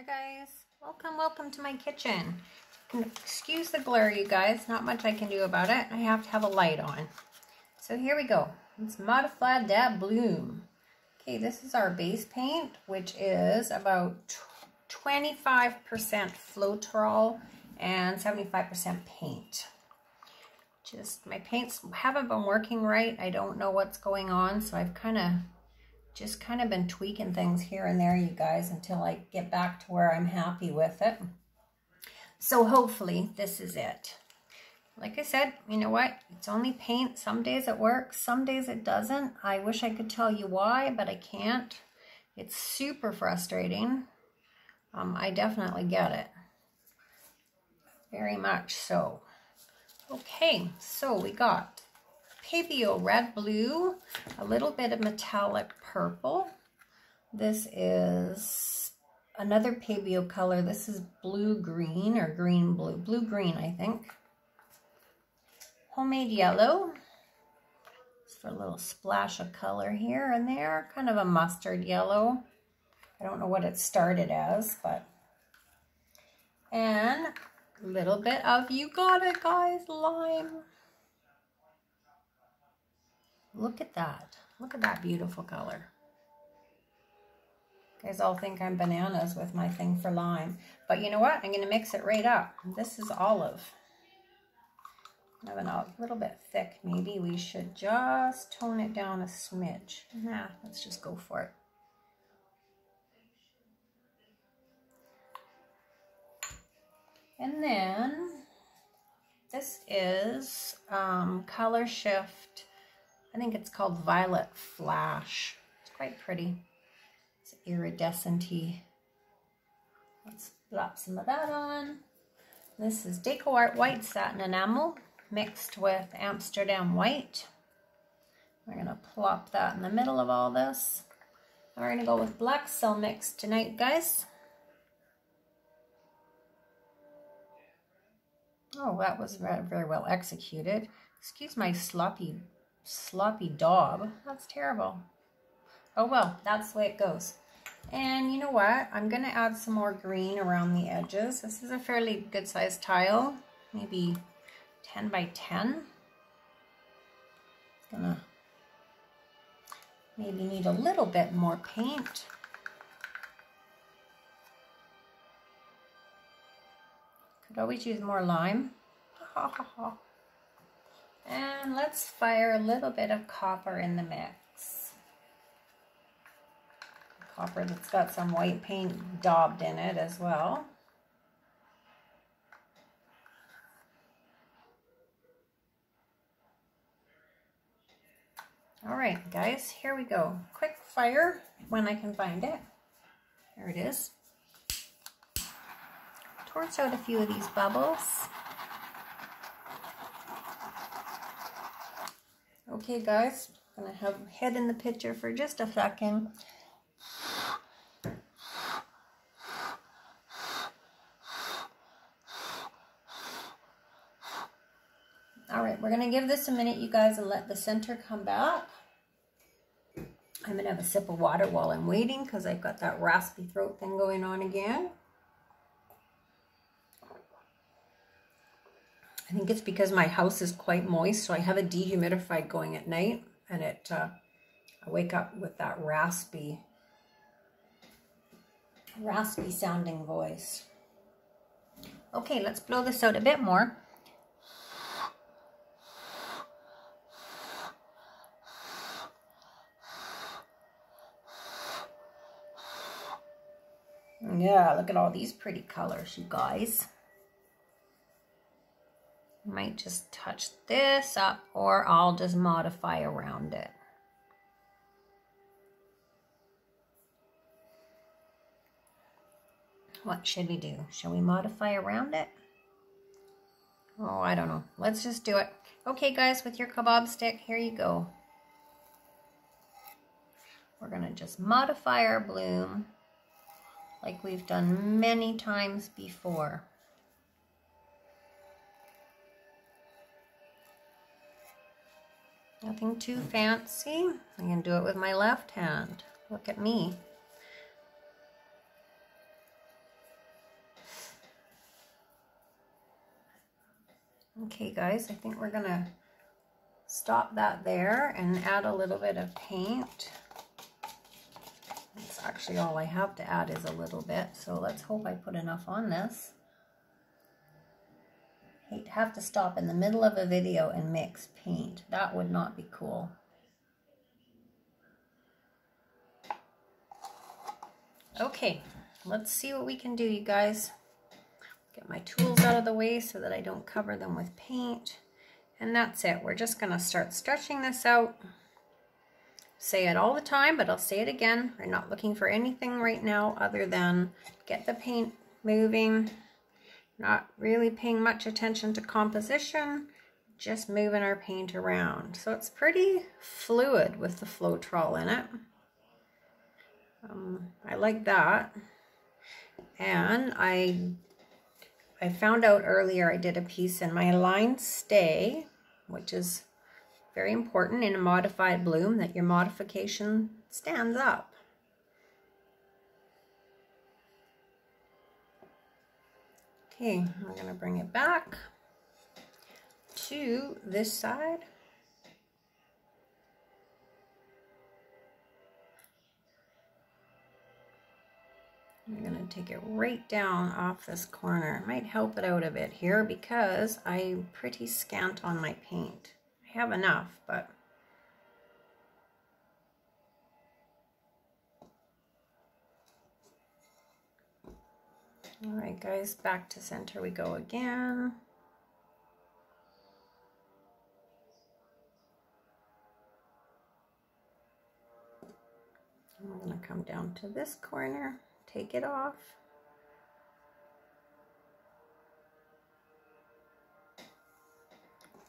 Hi guys, welcome, welcome to my kitchen. Excuse the glare, you guys. Not much I can do about it. I have to have a light on. So here we go. Let's modify that bloom. Okay, this is our base paint, which is about 25% Floetrol and 75% paint. Just, my paints haven't been working right. I don't know what's going on, so I've kind of just kind of been tweaking things here and there, you guys, until I get back to where I'm happy with it. So hopefully this is it. Like I said, you know what? It's only paint. Some days it works, some days it doesn't. I wish I could tell you why, but I can't. It's super frustrating. Um, I definitely get it. Very much so. Okay, so we got Pebeo Red Blue, a little bit of metallic purple. This is another Pebeo color. This is blue green or green blue. Blue green, I think. Homemade yellow. Just for a little splash of color here and there. Kind of a mustard yellow. I don't know what it started as, but... And a little bit of, you got it guys, lime. Look at that. Look at that beautiful color. You guys all think I'm bananas with my thing for lime. But you know what? I'm going to mix it right up. This is olive. I have Having a little bit thick. Maybe we should just tone it down a smidge. Nah, let's just go for it. And then this is um, Color Shift I think it's called Violet Flash. It's quite pretty. It's iridescent -y. Let's plop some of that on. This is DecoArt White Satin Enamel mixed with Amsterdam White. We're going to plop that in the middle of all this. And we're going to go with Black Cell Mix tonight, guys. Oh, that was very well executed. Excuse my sloppy sloppy daub. That's terrible. Oh well, that's the way it goes. And you know what? I'm going to add some more green around the edges. This is a fairly good sized tile, maybe 10 by 10. Gonna maybe need a little bit more paint. Could always use more lime. Ha ha ha. And let's fire a little bit of copper in the mix. Copper that's got some white paint daubed in it as well. All right, guys, here we go. Quick fire when I can find it. There it is. Torch out a few of these bubbles. Okay guys, I'm gonna have head in the picture for just a second. All right, we're gonna give this a minute, you guys, and let the center come back. I'm gonna have a sip of water while I'm waiting because I've got that raspy throat thing going on again. Think it's because my house is quite moist, so I have a dehumidifier going at night, and it uh, I wake up with that raspy, raspy sounding voice. Okay, let's blow this out a bit more. Yeah, look at all these pretty colors, you guys might just touch this up or I'll just modify around it. What should we do? Shall we modify around it? Oh, I don't know. Let's just do it. Okay, guys, with your kebab stick, here you go. We're going to just modify our bloom like we've done many times before. Nothing too fancy. I'm going to do it with my left hand. Look at me. Okay guys, I think we're going to stop that there and add a little bit of paint. That's actually all I have to add is a little bit, so let's hope I put enough on this. To have to stop in the middle of a video and mix paint. That would not be cool. Okay, let's see what we can do, you guys. Get my tools out of the way so that I don't cover them with paint. And that's it. We're just going to start stretching this out. Say it all the time, but I'll say it again. We're not looking for anything right now other than get the paint moving. Not really paying much attention to composition, just moving our paint around. So it's pretty fluid with the Floetrol in it. Um, I like that. And I I found out earlier I did a piece in my line stay, which is very important in a modified bloom that your modification stands up. Okay, I'm going to bring it back to this side. I'm going to take it right down off this corner. Might help it out a bit here because I'm pretty scant on my paint. I have enough, but... All right, guys, back to center we go again. I'm going to come down to this corner take it off.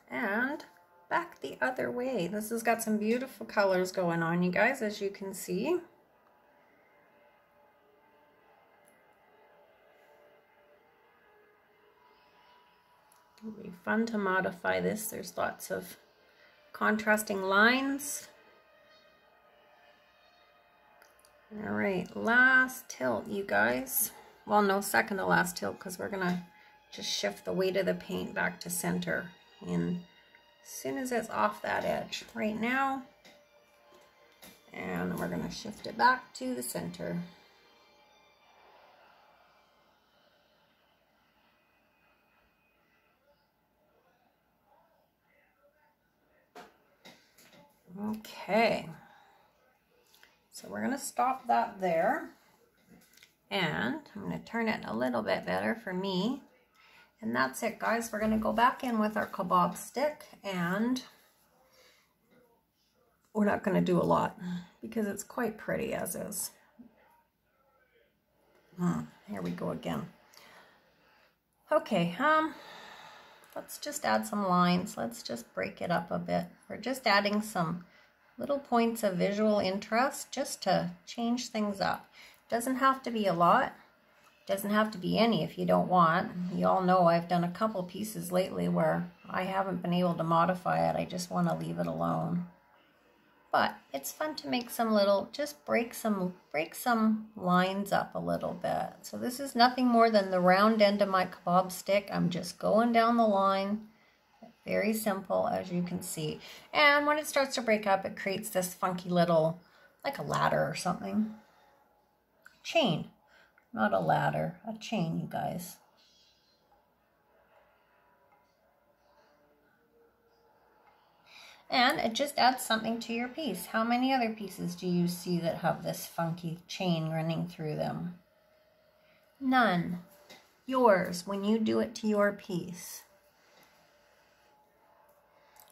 And back the other way. This has got some beautiful colors going on, you guys, as you can see. Fun to modify this. There's lots of contrasting lines. All right, last tilt, you guys. Well, no, second to last tilt because we're going to just shift the weight of the paint back to center in as soon as it's off that edge. Right now, and we're going to shift it back to the center. Okay. So we're going to stop that there. And I'm going to turn it a little bit better for me. And that's it, guys. We're going to go back in with our kabob stick and we're not going to do a lot because it's quite pretty as is. Hmm, here we go again. Okay, um, let's just add some lines. Let's just break it up a bit. We're just adding some little points of visual interest just to change things up. Doesn't have to be a lot. Doesn't have to be any if you don't want. You all know I've done a couple pieces lately where I haven't been able to modify it. I just want to leave it alone. But it's fun to make some little, just break some, break some lines up a little bit. So this is nothing more than the round end of my kabob stick. I'm just going down the line very simple, as you can see. And when it starts to break up, it creates this funky little, like a ladder or something. Chain. Not a ladder, a chain, you guys. And it just adds something to your piece. How many other pieces do you see that have this funky chain running through them? None. Yours, when you do it to your piece.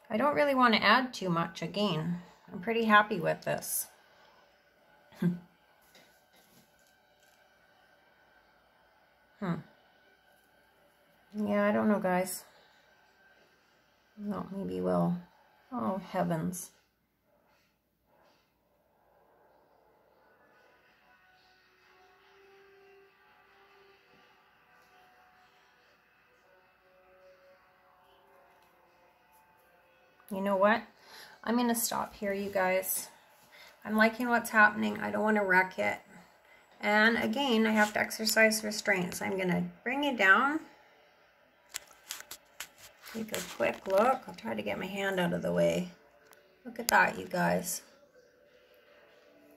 I don't really want to add too much again. I'm pretty happy with this. hmm. Yeah, I don't know, guys. No, maybe we'll... Oh, heavens. You know what? I'm going to stop here, you guys. I'm liking what's happening. I don't want to wreck it. And again, I have to exercise restraint. So I'm going to bring it down. Take a quick look. I'll try to get my hand out of the way. Look at that, you guys.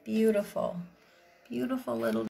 Beautiful. Beautiful little